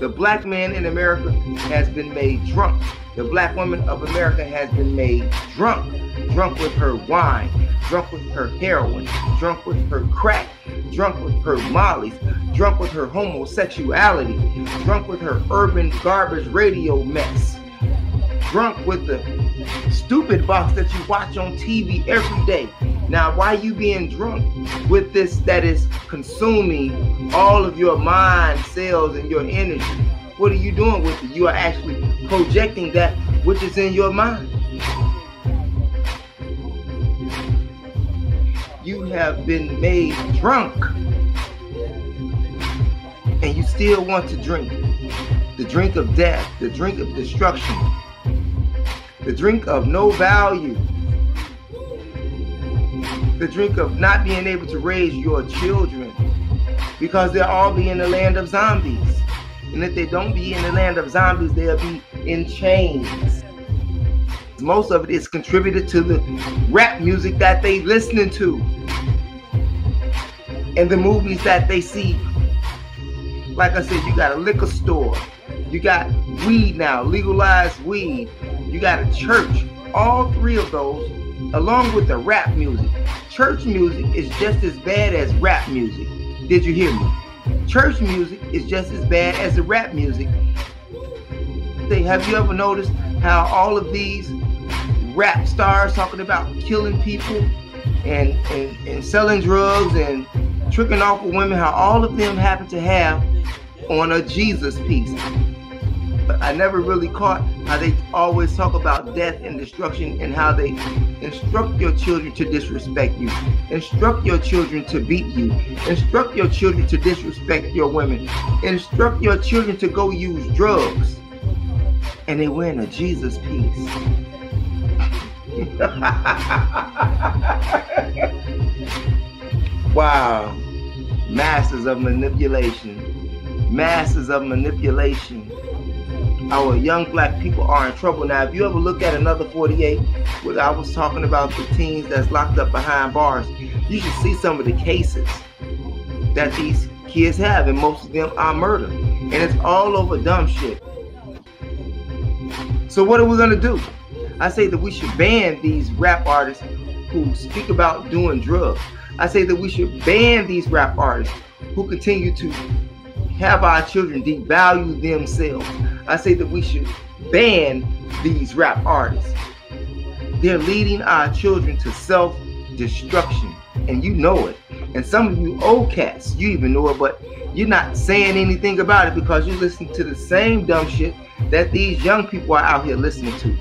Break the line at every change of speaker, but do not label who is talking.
The black man in America has been made drunk. The black woman of America has been made drunk. Drunk with her wine, drunk with her heroin, drunk with her crack, drunk with her mollies, drunk with her homosexuality, drunk with her urban garbage radio mess, drunk with the stupid box that you watch on TV every day. Now, why you being drunk with this that is consuming all of your mind cells and your energy? What are you doing with it? You are actually projecting that which is in your mind. You have been made drunk and you still want to drink the drink of death, the drink of destruction, the drink of no value, the drink of not being able to raise your children because they'll all be in the land of zombies. And if they don't be in the land of zombies, they'll be in chains. Most of it is contributed to the rap music that they listening to and the movies that they see. Like I said, you got a liquor store, you got weed now, legalized weed, you got a church. All three of those, along with the rap music, church music is just as bad as rap music. Did you hear me? Church music is just as bad as the rap music. Say, have you ever noticed how all of these rap stars talking about killing people and, and, and selling drugs and tricking off of women, how all of them happen to have on a Jesus piece? But I never really caught how they always talk about death and destruction and how they instruct your children to disrespect you, instruct your children to beat you, instruct your children to disrespect your women, instruct your children to go use drugs, and they wearing a Jesus piece. wow. Masters of manipulation. Masters of manipulation our young black people are in trouble. Now, if you ever look at another 48, where I was talking about the teens that's locked up behind bars, you should see some of the cases that these kids have, and most of them are murder. And it's all over dumb shit. So, what are we gonna do? I say that we should ban these rap artists who speak about doing drugs. I say that we should ban these rap artists who continue to have our children devalue themselves. I say that we should ban these rap artists. They're leading our children to self destruction, and you know it. And some of you old cats, you even know it, but you're not saying anything about it because you listen to the same dumb shit that these young people are out here listening to.